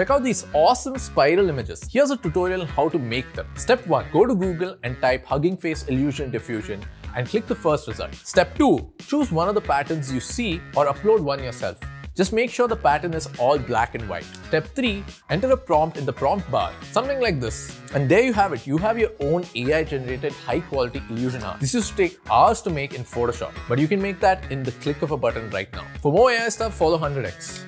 Check out these awesome spiral images. Here's a tutorial on how to make them. Step 1. Go to Google and type Hugging Face Illusion Diffusion and click the first result. Step 2. Choose one of the patterns you see or upload one yourself. Just make sure the pattern is all black and white. Step 3. Enter a prompt in the prompt bar, something like this. And there you have it, you have your own AI generated high quality illusion art. This used to take hours to make in Photoshop, but you can make that in the click of a button right now. For more AI stuff, follow 100x.